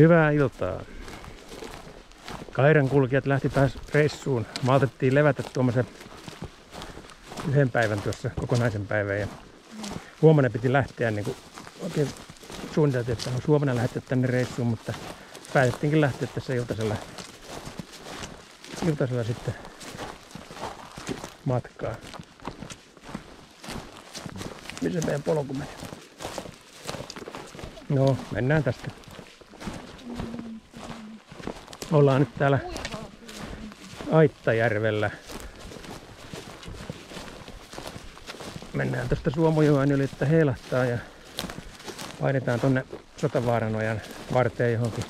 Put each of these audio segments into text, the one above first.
Hyvää iltaa. Kairan kulkijat lähti taas reissuun. Maltettiin levätä tuommoisen yhden päivän tuossa kokonaisen päivän ja huomenna piti lähteä niin kuin oikein suunniteltiin, että on huomenna lähteä tänne reissuun, mutta päätettiinkin lähteä tässä iltasella, iltasella sitten matkaa. Missä meidän polku meni? No, mennään tästä. Ollaan nyt täällä Aittajärvellä. Mennään tästä Suomujoen yli, että heilahtaa ja painetaan tonne Sotavaaranojan varteen johonkin.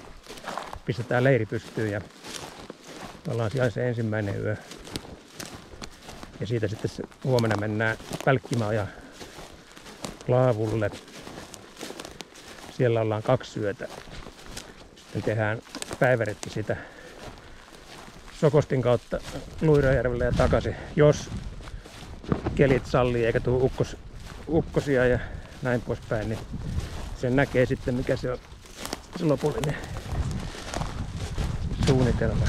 Pistetään leiri pystyyn ja ollaan siellä se ensimmäinen yö. Ja siitä sitten huomenna mennään Pälkkimaa ja Laavulle. Siellä ollaan kaksi yötä. Sitten tehdään päiväretki sitä Sokostin kautta Luirajärvelle ja takaisin, jos kelit sallii eikä tule ukkos, ukkosia ja näin poispäin, niin sen näkee sitten mikä se on se lopullinen suunnitelma.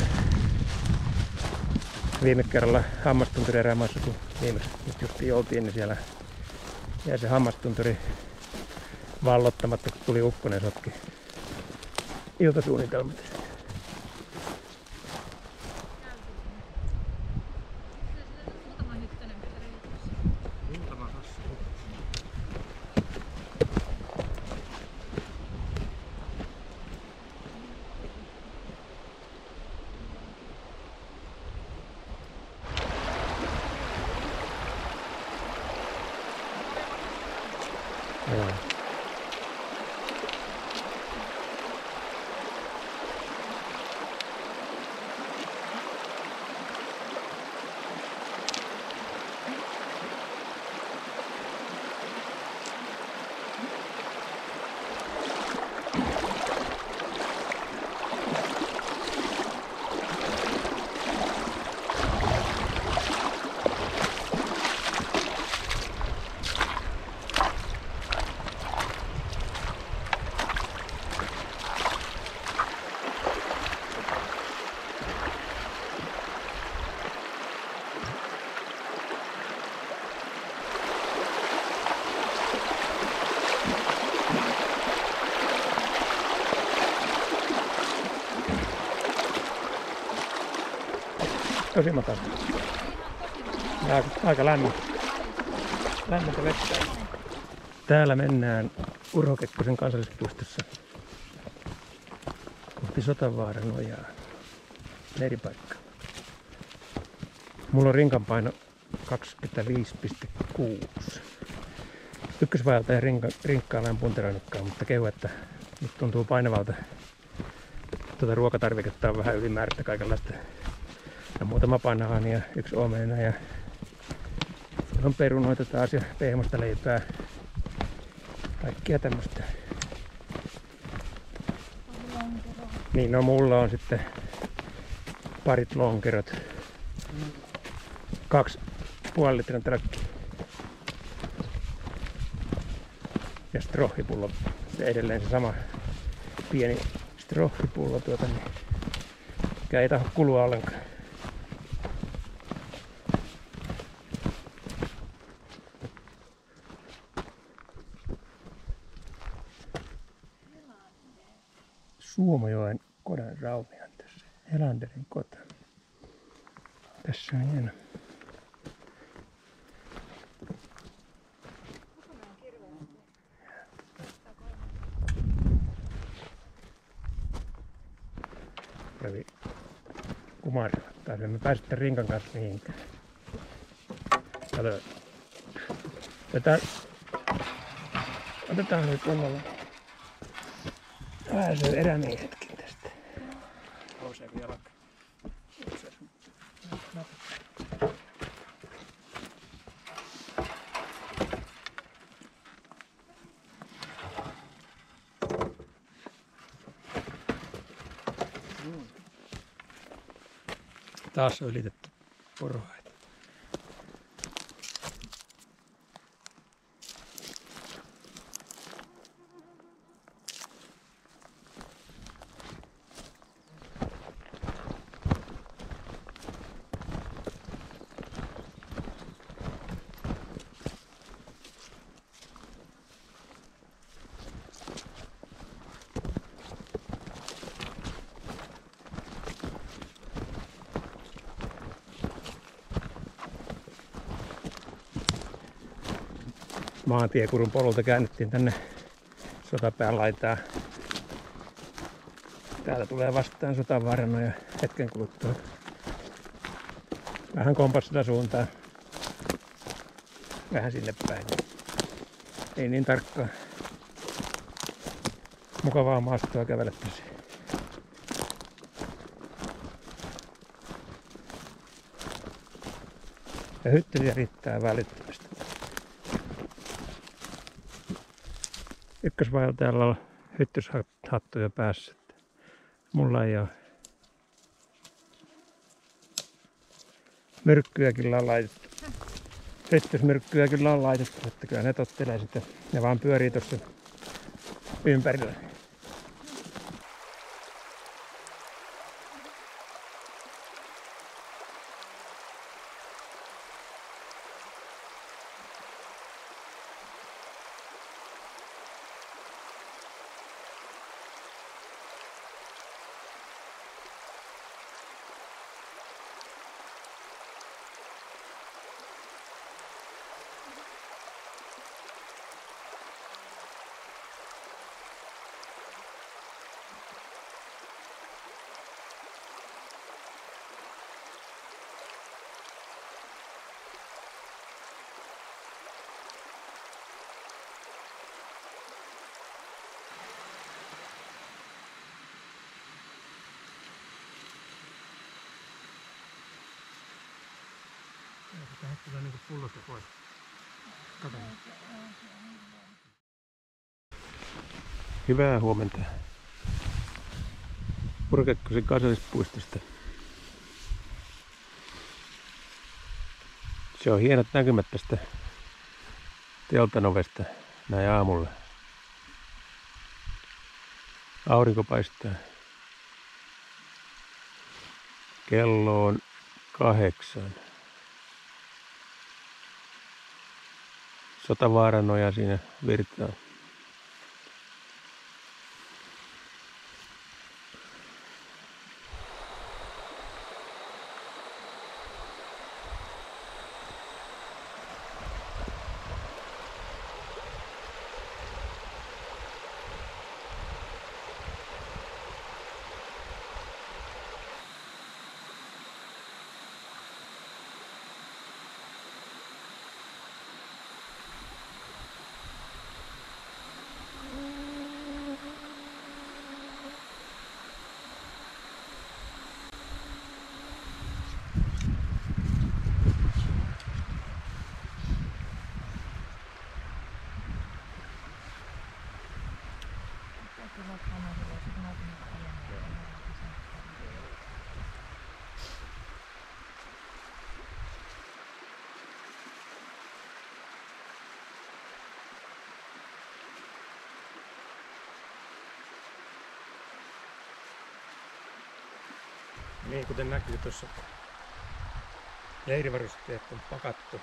Viime kerralla hammastunturi erämaassa, kun viimeksi just oltiin, niin siellä jäi se hammastunturi vallottamatta, kun tuli ukkonen sotki iltasuunnitelmat. Tosi matala. Aika, aika lämmin. Lämmintä vettä. Täällä mennään Urho Kekkosen kansallispuistossa kohti Sotavaaran ojaa. Leiripaikka. Mulla on rinkan paino 25,6. Ykkösvajalta ja rinka, rinkkaa vähän punteroinutkaan, mutta kehu, että nyt tuntuu painavalta. Tuota ruokatarviketta on vähän ylimääräistä kaikenlaista muutama banaani ja yksi omena ja siellä on perunoita taas ja pehmosta leipää. Kaikkia tämmöistä. Niin no mulla on sitten parit lonkerot. Kaksi puoli litran trakki. Ja strohipullo. Se edelleen se sama pieni strohipullo tuota niin. Mikä ei taho kulua ollenkaan. Suomojoen kodan raunian tässä. Elanderin kota. Tässä on hieno. Kävi kumarilla. Tai me pääsitte rinkan kanssa mihinkään. Kato. Tätä... Otetaan nyt kunnolla. Pääsee erämiehetkin tästä. Nousee vielä. Taas on ylitetty poroaita. Maantiekurun polulta käännettiin tänne sotapään laitaa. Täällä tulee vastaan sotavaarano ja hetken kuluttua vähän kompassilla suuntaan. Vähän sinne päin. Ei niin tarkkaa. Mukavaa maastoa kävellä tässä. Ja hyttysiä riittää välittömästi. Ykkösvaeltajalla on hyttyshattuja päässä. Mulla ei ole. Myrkkyä on laitettu. Hyttysmyrkkyä kyllä on laitettu, että kyllä ne tottelee sitten. Ne vaan pyörii tuossa ympärillä. Tähän tulee niinku pullosta pois. Kato. Hyvää huomenta. Purkekkosen kansallispuistosta. Se on hienot näkymät tästä teltanovesta näin aamulla. Aurinko paistaa. Kello on kahdeksan. Sotavaaranoja siinä virtaa. Niin kuten näkyy tuossa leirivarusteet on pakattu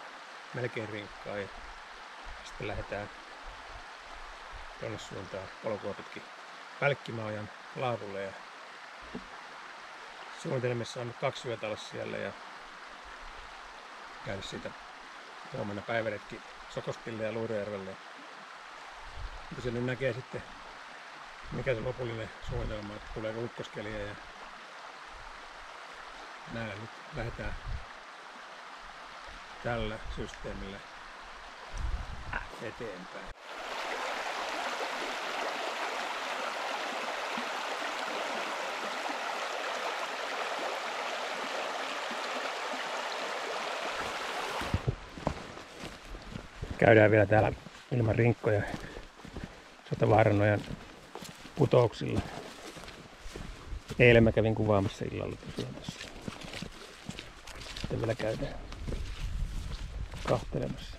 melkein rinkkaan ja sitten lähdetään tuonne suuntaan polkua pitkin Pälkkimaajan laavulle ja suunnitelmissa on kaksi yötä olla siellä ja käydä siitä huomenna päiväretki Sokospille ja Luurojärvelle. Mutta se nyt näkee sitten mikä se lopullinen suunnitelma, että tuleeko ukkoskeliä ja näillä nyt lähdetään tällä systeemillä eteenpäin. käydään vielä täällä ilman rinkkoja Sotavaaranojan putouksilla. Eilen mä kävin kuvaamassa illalla tässä. Sitten vielä käydään kahtelemassa.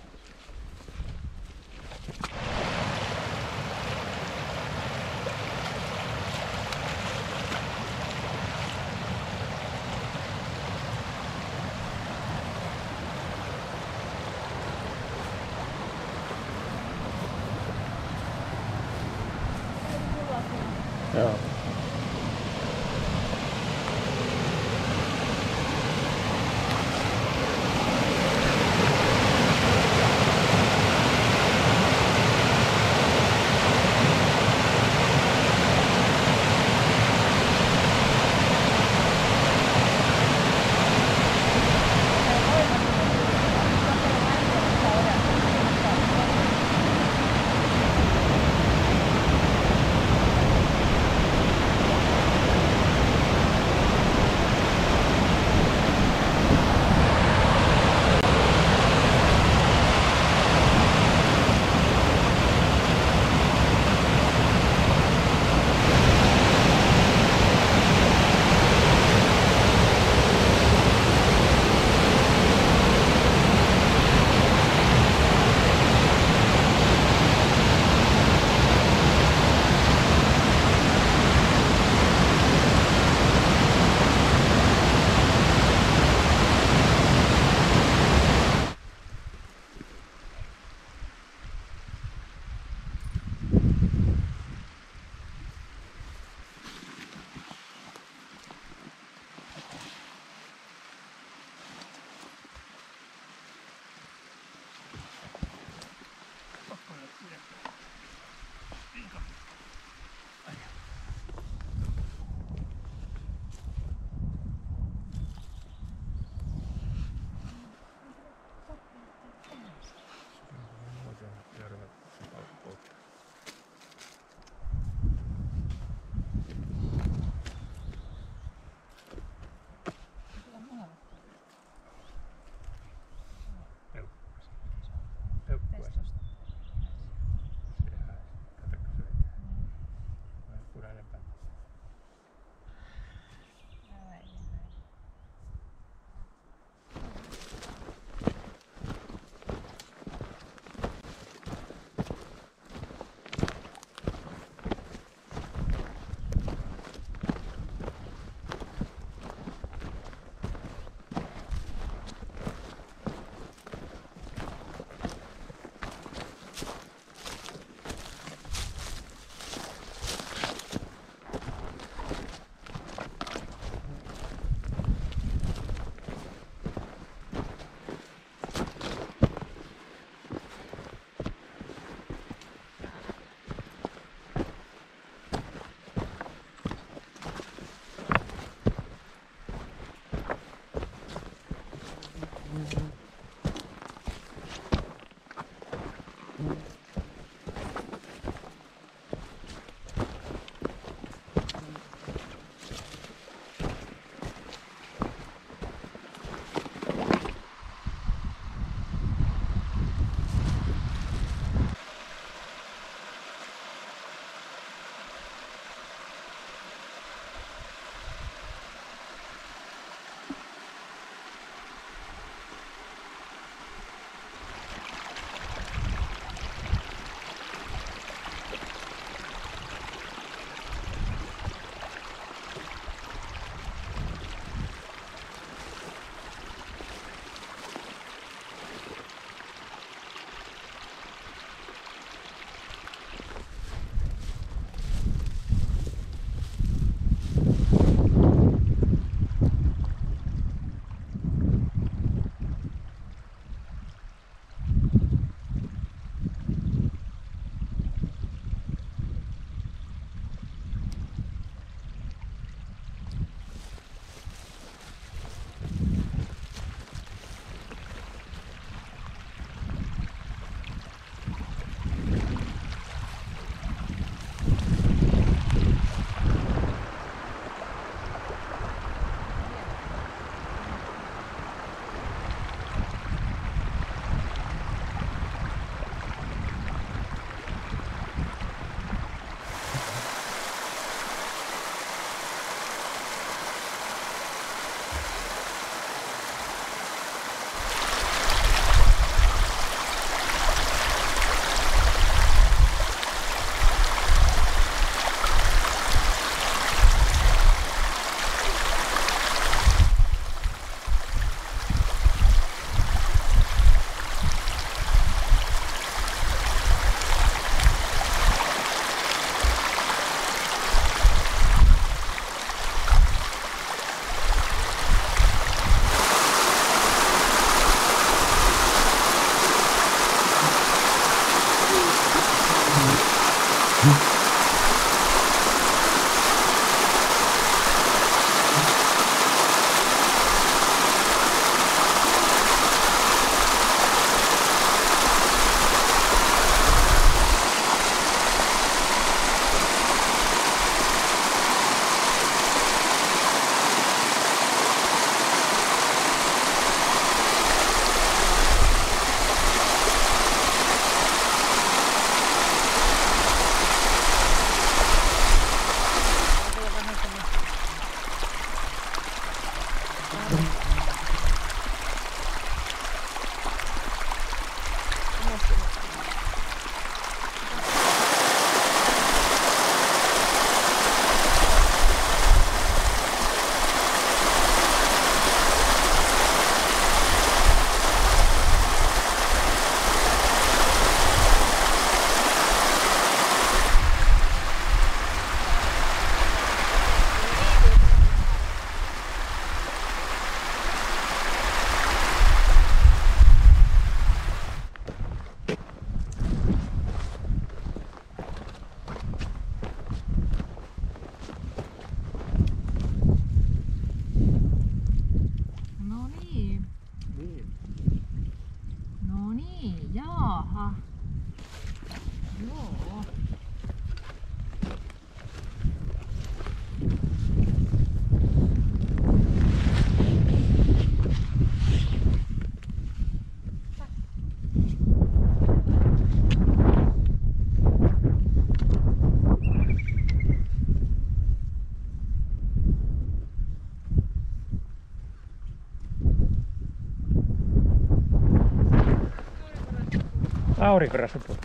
Aurinkorasvapu.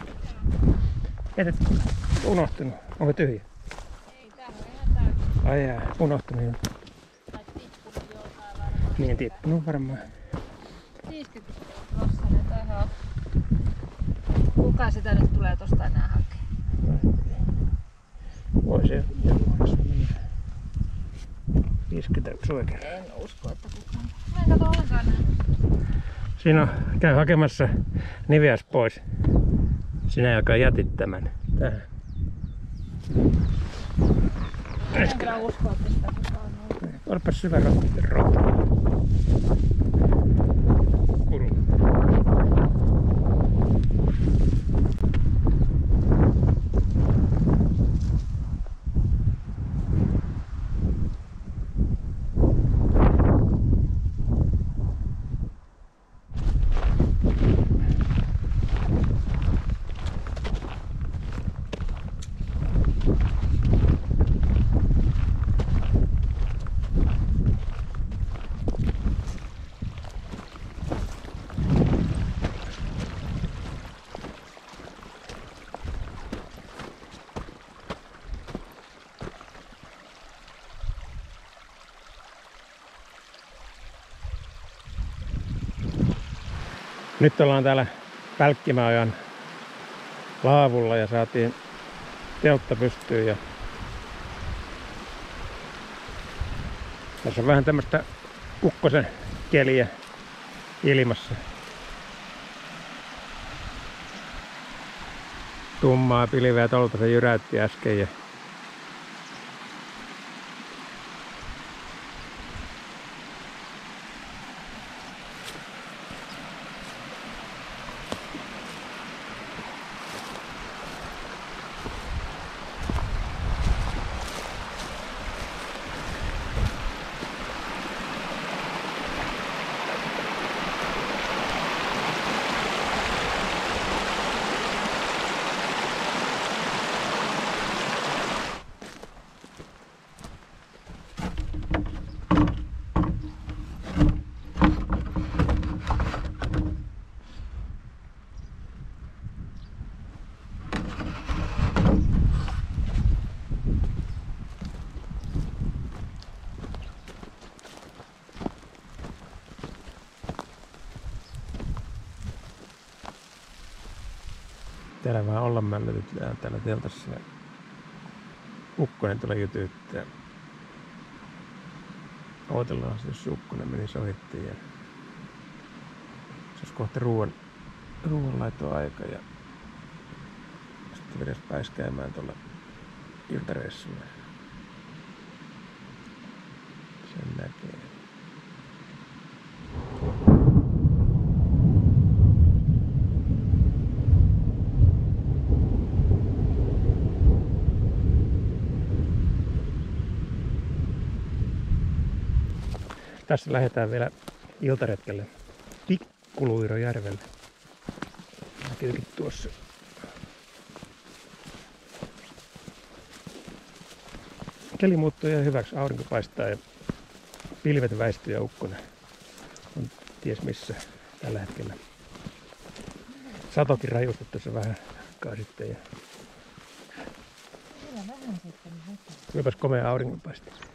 Et unohtunut. Onko tyhjä? Ei, tää on ihan täysin. Ai jää, unohtunut. Tai tippunut joltain varmaan. Niin tippunut varmaan. 50 prosenttia ihan. Kuka sitä nyt tulee tosta enää hakea? Voi se joku rasva mennä. 51 oikein. En usko, että kukaan. Mä en kato ollenkaan näe. Siinä on, käy hakemassa Niveas pois. Sinä, joka jätit tämän tähän. En kyllä usko, että sitä kukaan on. Olipa syvä rotti. Nyt ollaan täällä Pälkkimäojan laavulla ja saatiin teltta pystyyn ja tässä on vähän tämmöistä ukkosen keliä ilmassa. Tummaa pilveä tolta se jyräytti äsken ja Täällä vähän olla mällytyt täällä teltassa. Ja ukkonen tulee jytyyttää. Odotellaan se, jos ukkonen menisi ohitti. Ja se olisi kohta ruoan, ruoanlaitoaika. Ja sitten pitäisi pääsi käymään tuolla iltareissulla. Sen näkee. Tässä lähdetään vielä iltaretkelle Pikkuluirojärvelle. Näkyykin tuossa. Keli muuttuu ihan hyväksi, aurinko paistaa ja pilvet väistyy ja ukkonen on ties missä tällä hetkellä. Satokin rajusti tuossa vähän aikaa sitten ja Kyllä vähän sitten.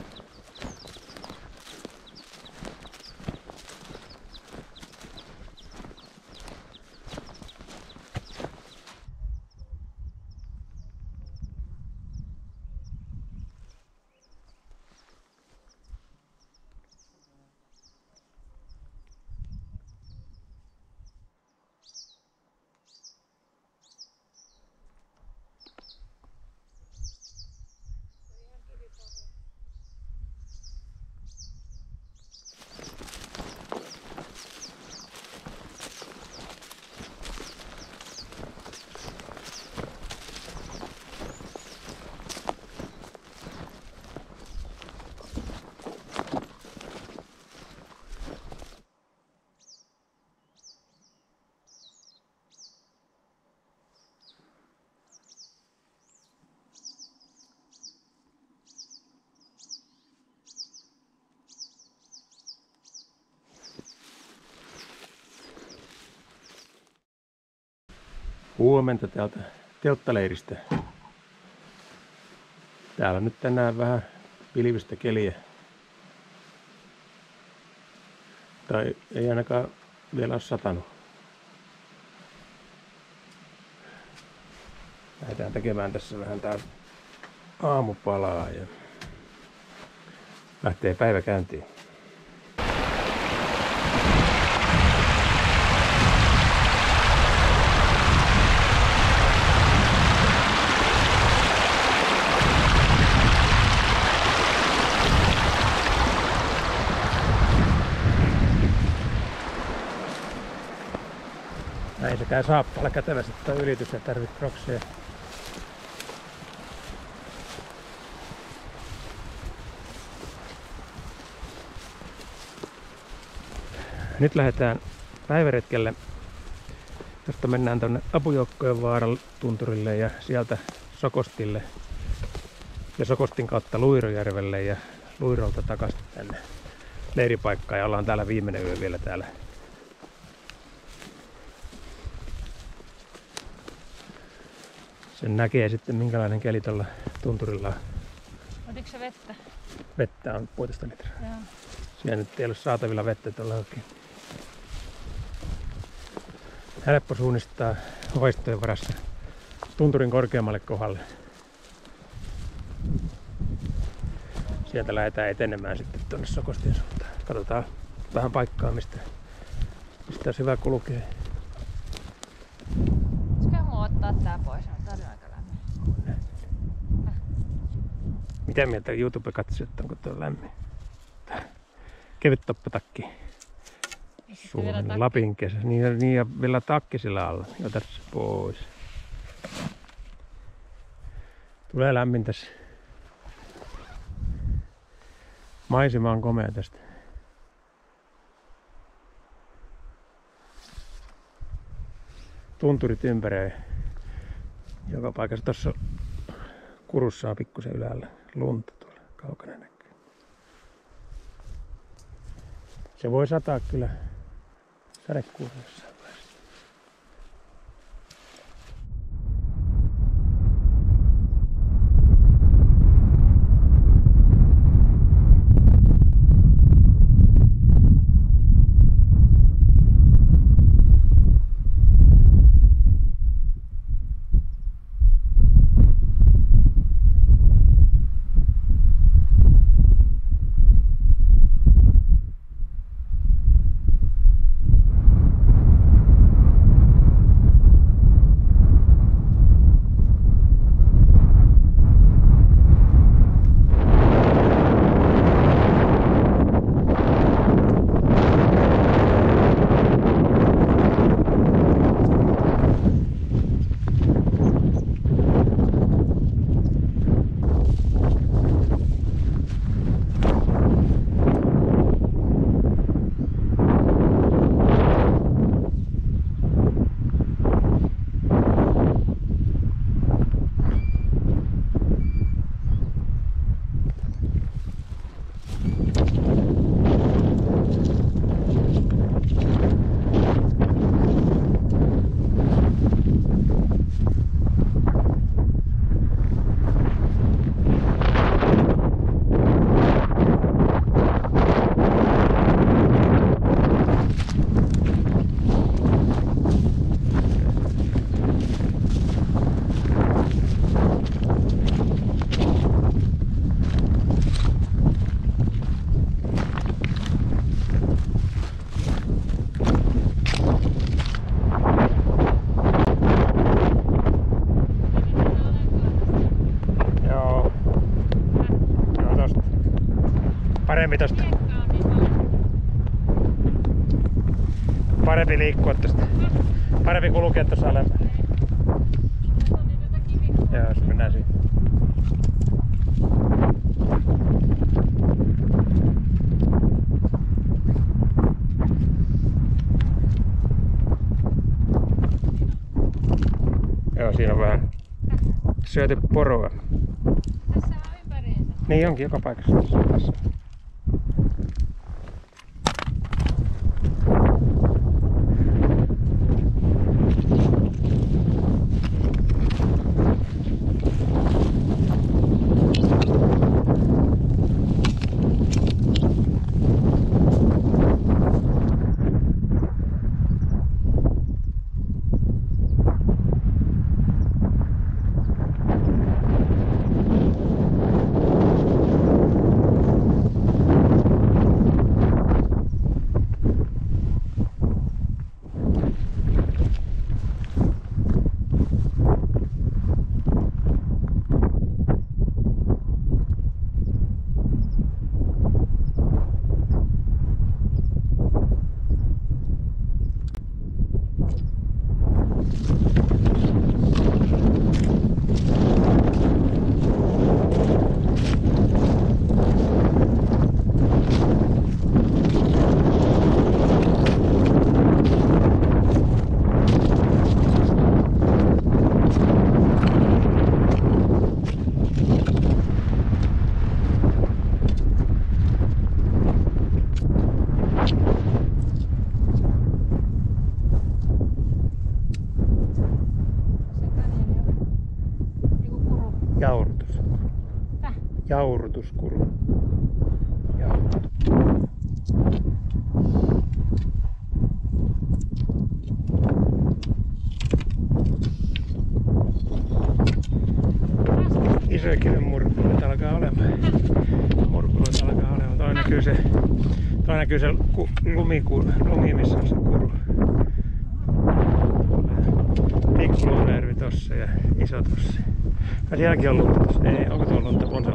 Huomenta täältä telttaleiristä. Täällä nyt tänään vähän pilvistä keliä. Tai ei ainakaan vielä ole satanut. Lähdetään tekemään tässä vähän tää aamupalaa ja lähtee päivä käyntiin. Käy saappaalla kätevästi tuo ylitys ja tarvit krokseja. Nyt lähdetään päiväretkelle, josta mennään tuonne Apujoukkojen vaaran tunturille ja sieltä Sokostille ja Sokostin kautta Luirojärvelle ja Luirolta takaisin tänne leiripaikkaan ja ollaan täällä viimeinen yö vielä täällä Sen näkee sitten minkälainen keli tuolla tunturilla on. Otitko se vettä? Vettä on puolitoista litraa. Joo. Siellä nyt ei ole saatavilla vettä tuolla oikein. Helppo suunnistaa vaistojen varassa tunturin korkeammalle kohdalle. Sieltä lähdetään etenemään sitten tuonne Sokostin suuntaan. Katsotaan vähän paikkaa, mistä, mistä olisi hyvä kulkea. Pitäisikö mun ottaa tää pois? Tää on aika lämmin. Mitä mieltä YouTube-katsojat, onko tuo lämmin? Kevyt toppatakki. Suomen. Lapin kesä. Niin, ja- niin ja vielä takki sillä alla. Ota se pois. Tulee lämmin tässä. Maisema on komea tästä. Tunturit ympäröi. Joka paikassa tuossa kurussa on pikkusen ylällä lunta tuolla kaukana näkyy. Se voi sataa kyllä sadekuusi parempi tosta. Parempi liikkua tosta. Parempi kulkea tuossa alempana. Joo, se mennään siitä. Joo, siinä on vähän syöty poroa. Tässä on ympäriinsä. Niin onkin joka paikassa. Tässä. Sekainen jo. Joku Jaurutus. Täh. Jaurutuskuru. Jaurutus. Isoja kiven murkuloita alkaa olemaan. Murkuloita alkaa olemaan. Toi näkyy se, toi näkyy se ku, lumiku, lumi, missä on se kuru. Pikku tossa ja iso tossa. Ja sielläkin on lunta. Ei, onko lunta? On se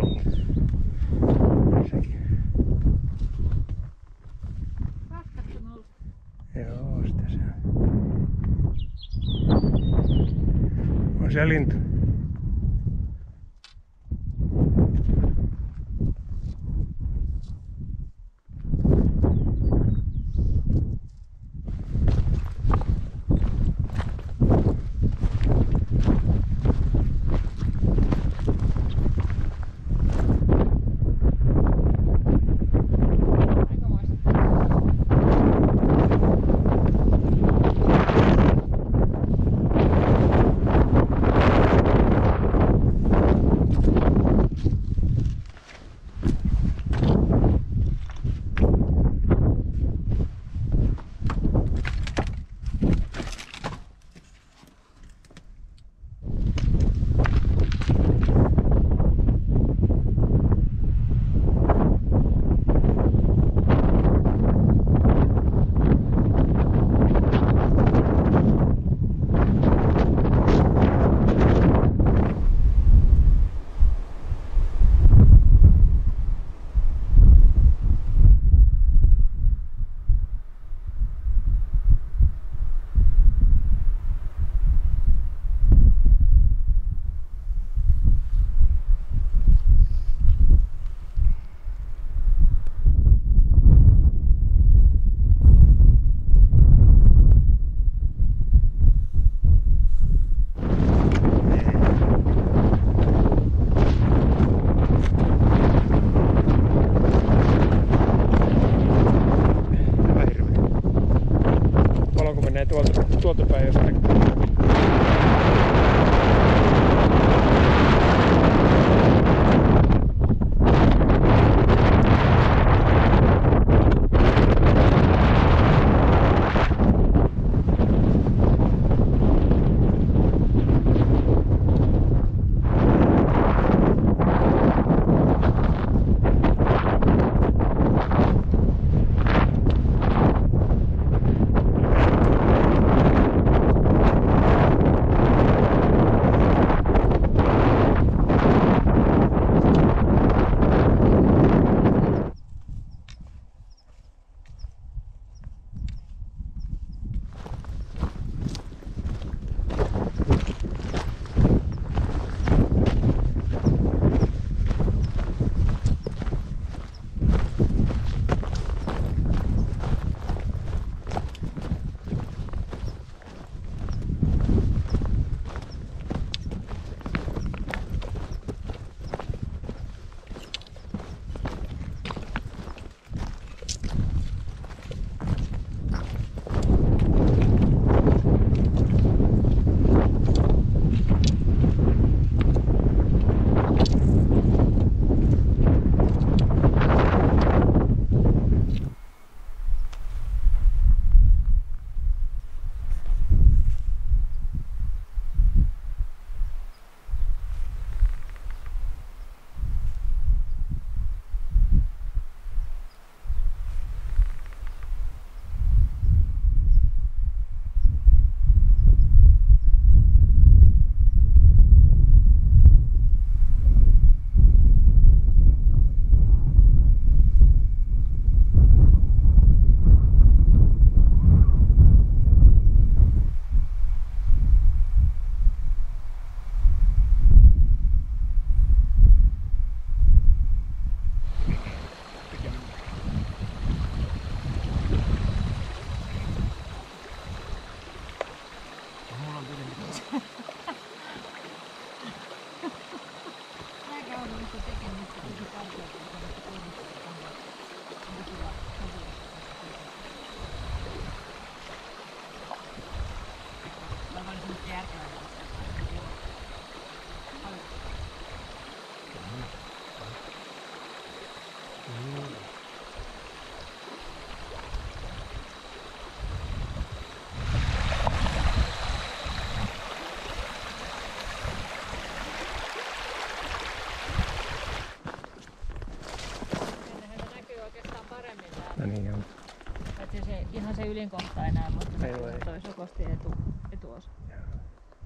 se, ihan se ylinkohta enää, mutta Ei ole, ei. toi sokosti etu, etuosa.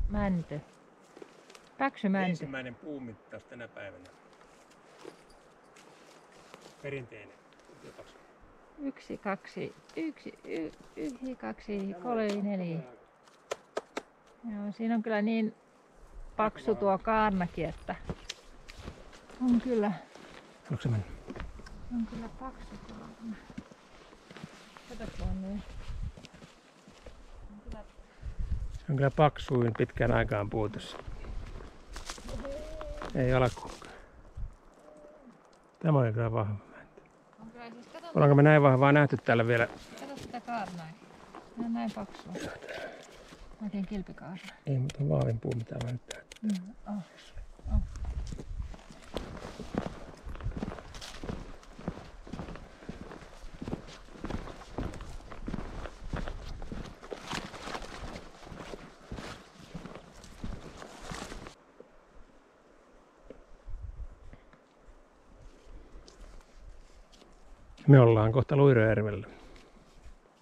Mänty. Päksymänty. Ensimmäinen puumittaus tänä päivänä. Perinteinen. Jopas. Yksi, kaksi, yksi, y, yksi, kaksi, kolme, neljä. Joo, siinä on kyllä niin paksu tuo kaarnakin, että on kyllä, Onko se mennyt? on kyllä paksu Se on kyllä paksuin pitkään aikaan puutossa. Ei alkuunkaan. Tämä on kyllä vahva. Ollaanko me näin vahvaa nähty täällä vielä? kato sitä kaarnaa. Tämä on näin paksua. Oikein kilpikaarna. Ei, mutta on vahvin puu, mitä mä nyt näen. Mm, oh. Me ollaan kohta Luirojärvellä.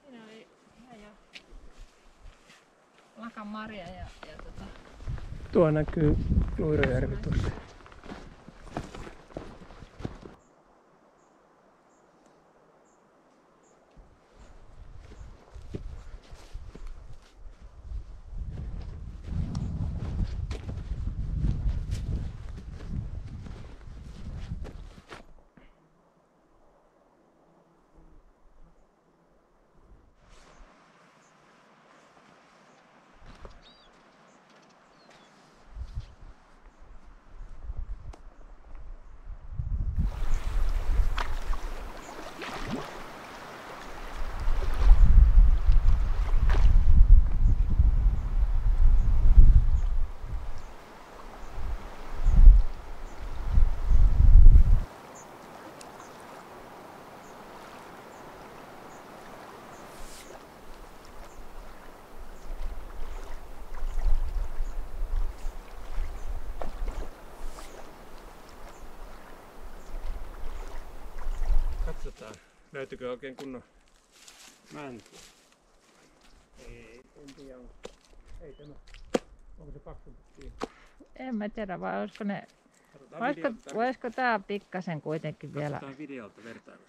Siinä oli ihan jo lakan marja ja, ja tota, Tuo näkyy Luirojärvi tuossa. Katsotaan, löytyykö oikein kunnon mänty. Ei, en tiedä. Ei tämä. Onko se paksumpi kiinni? en mä tiedä, vai olisiko ne, Katsotaan olisiko, olisiko tää pikkasen kuitenkin vielä, Katsotaan videolta vertailua.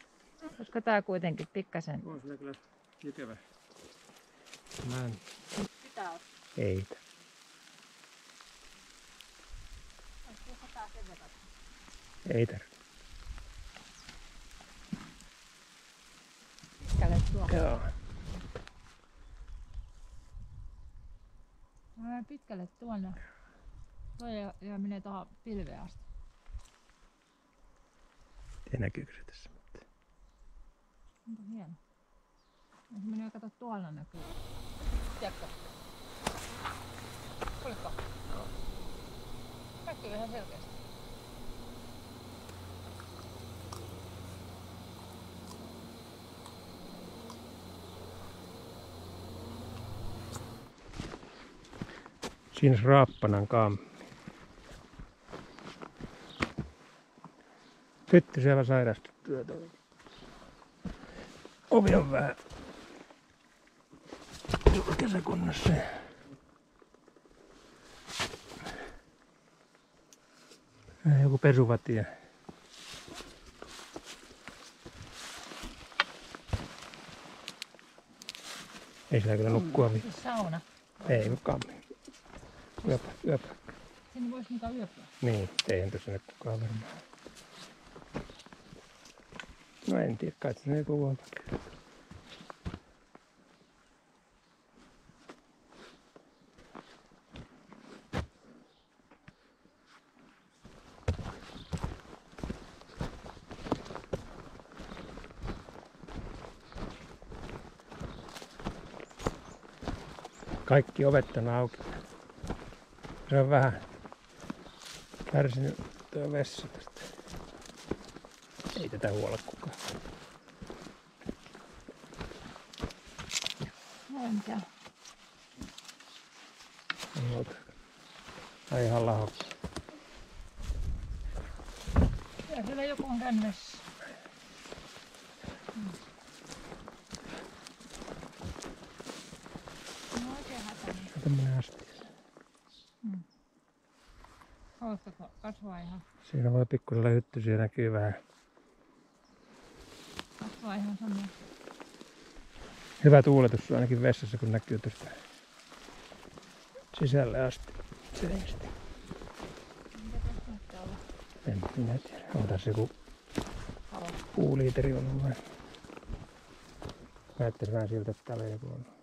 olisiko tää kuitenkin pikkasen, On sillä kyllä jykevä. Mänty. Mitä on? Ei. Tää? Ei tarvitse. Pitkälle tuo. Joo. Ää, Pitkälle tuonne. Tuo ja, ja menee tuohon pilveen asti. Ei näkyykö se tässä? Onko hieno? Ja se menee kato tuolla näkyy. Tiedätkö? Oliko? Näkyy ihan selkeästi. Siinä raappanan kammi. Tyttö siellä sairastui työtä. Ovi on vähän julkisessa kunnossa. Vähän Joku pesuvatia. Ei sillä kyllä nukkua. Siis sauna. Ei, mutta kammi. Yöpä, yöpä. Sinne voisi mitä yöpää. Niin, eihän sinne kukaan varmaan. No en tiedä, kai sinne tuolta. Kaikki ovet on auki. Se on vähän kärsinyt tuo vessa tästä. Ei tätä huolla kukaan. Ei ota. Ai ihan laho. Kyllä siellä joku on käynyt vessassa. Mm. No oikein hätäinen. Tämmönen asti. Ootako kasvaa ihan, Siinä voi pikkusella hyttysiä näkyy vähän. kasvaa ihan samaa. Hyvä tuuletus ainakin vessassa, kun näkyy tuosta sisälle asti. Olla? En minä tiedä. On tässä joku puuliiteri ollut vai? Näyttäisi vähän siltä, että täällä joku on.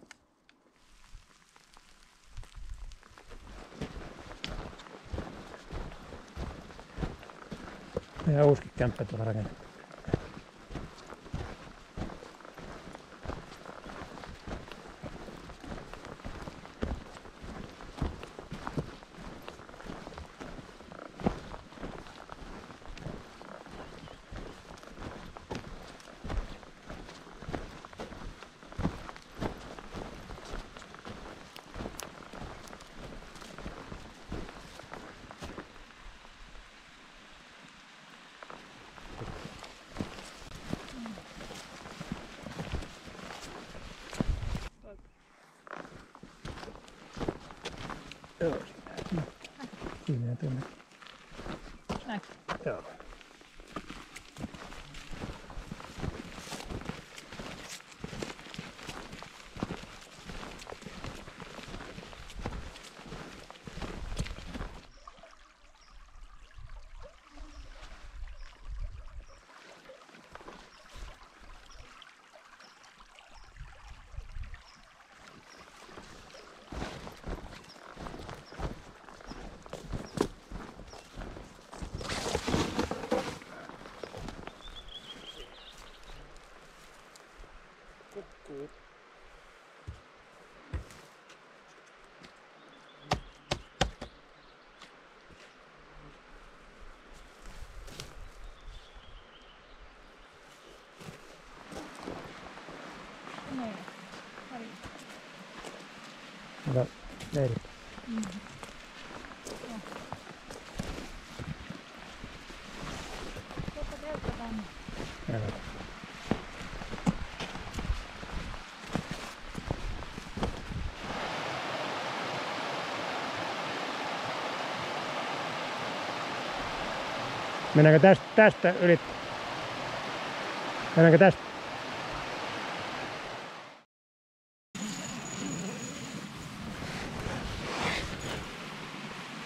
Ja uusikin kämppä tuolla rakennettu. Joo, siinä. Siinä ja tuonne. Näkyy. Joo. Kukkuu. No, pari. Hyvä leirit. Tänne. Joo. Mennäänkö tästä, tästä yli? Mennäänkö tästä?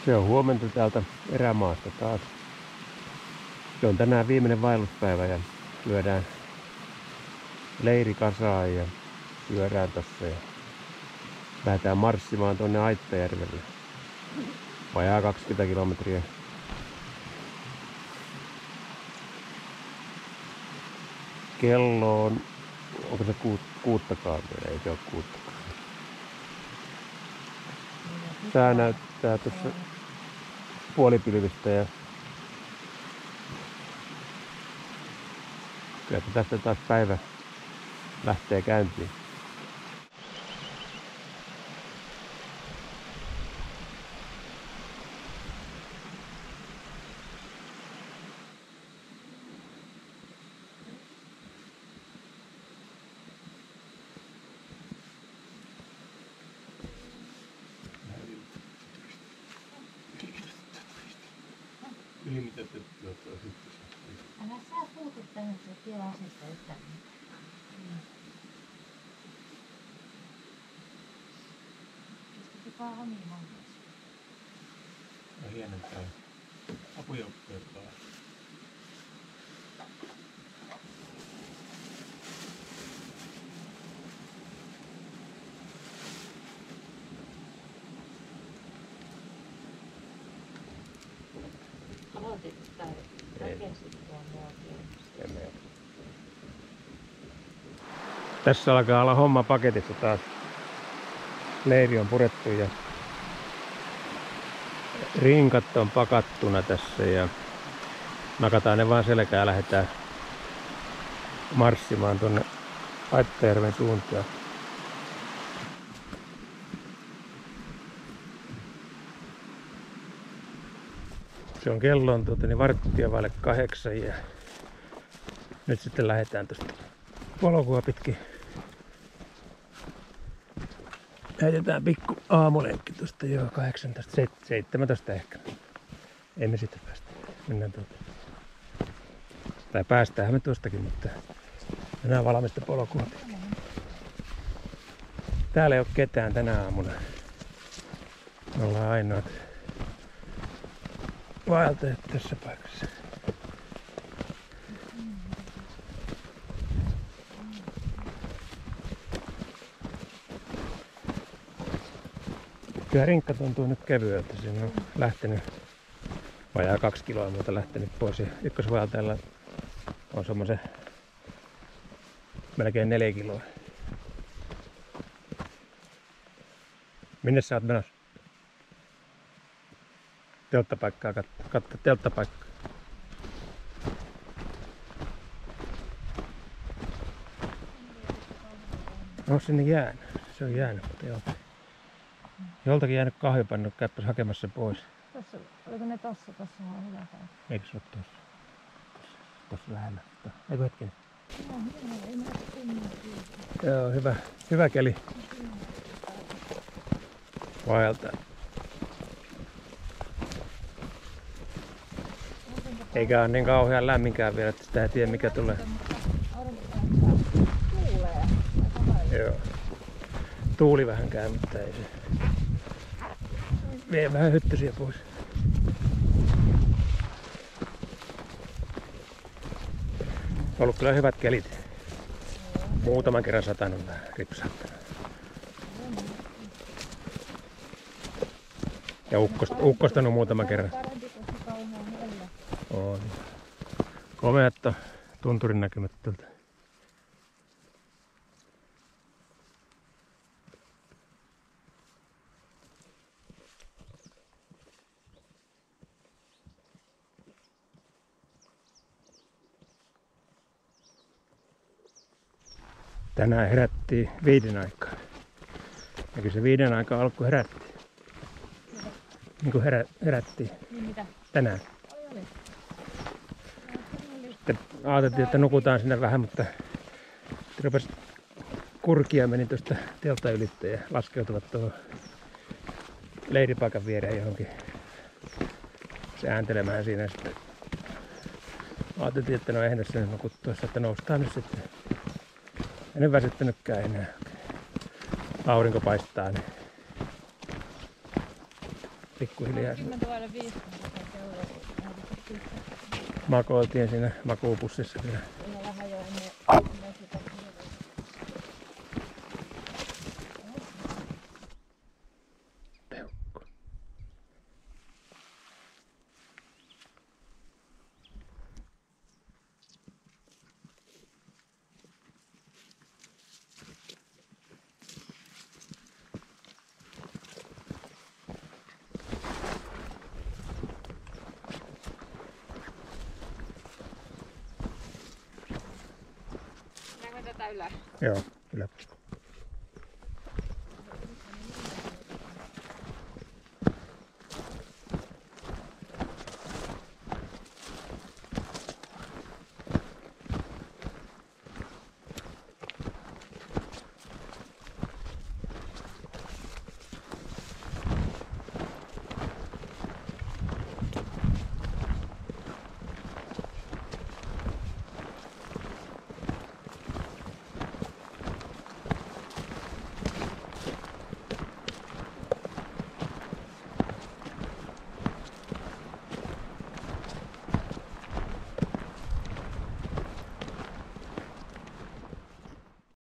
Se on huomenta täältä erämaasta taas. Se on tänään viimeinen vaelluspäivä ja lyödään leiri kasaan ja syödään tossa ja lähdetään marssimaan tuonne Aittajärvelle. Vajaa 20 kilometriä. Kello on, onko se kuut, kuuttakaan? Ei se ole kuuttakaan. Sää näyttää tuossa puolipilvistä ja kyllä tästä taas päivä lähtee käyntiin. Tässä alkaa olla homma paketissa taas. leiri on purettu ja rinkat on pakattuna tässä ja nakataan ne vaan selkää ja lähdetään marssimaan tuonne Aittajärven suuntaan. Se on kello on tuota, niin varttia vaille kahdeksan ja nyt sitten lähdetään tuosta polkua pitkin. Heitetään pikku aamulenkki tuosta jo 18, 17 ehkä. Ei me sitten päästä. Mennään tuota. Tai päästäänhän me tuostakin, mutta mennään valmista polkua. Täällä ei ole ketään tänä aamuna. Me ollaan ainoat vaeltajat tässä paikassa. Kyllä rinkka tuntuu nyt kevyeltä. Siinä on lähtenyt vajaa kaksi kiloa muuta lähtenyt pois. Ja ykkösvaeltajalla on semmoisen melkein neljä kiloa. Minne sä oot menossa? Telttapaikkaa katso. Katso telttapaikkaa. On sinne jäänyt. Se on jäänyt, mutta joo. Joltakin jäänyt kahvipannu, käyppäs hakemassa se pois. Tossa, oliko ne tossa? Tossa on hyvä paikka. Eikö se ole tuossa? Tuossa, tuossa lähellä. Eikö hetken? Joo, joo, ei. Joo, hyvä, hyvä keli. Vaeltaa. Eikä ole niin kauhean lämminkään vielä, että sitä ei tiedä mikä tulee. Joo. Tuuli vähän käy, mutta ei se. Vie vähän hyttysiä pois. Ollut kyllä hyvät kelit. Muutaman kerran satanut vähän ripsauttanut. Ja ukkost, ukkostanut muutaman kerran. On. Komeat on tunturin näkymät tältä. Tänään herättiin viiden aikaa. Ja kyllä se viiden aikaa alku herätti. Niin kuin herä, herättiin Niin mitä? tänään. Sitten ajateltiin, että nukutaan sinne vähän, mutta sitten rupesi kurkia meni tuosta teltta ylittä ja laskeutuvat tuohon leiripaikan viereen johonkin sääntelemään siinä sitten. Ajateltiin, että no eihän tässä nukuttua, että noustaan nyt sitten. En nyt väsyttänytkään enää. Aurinko paistaa, niin pikkuhiljaa sinne Kymmentä vaille 50 kello. Lähdettiin pistää. makoiltiin siinä makuupussissa kyllä.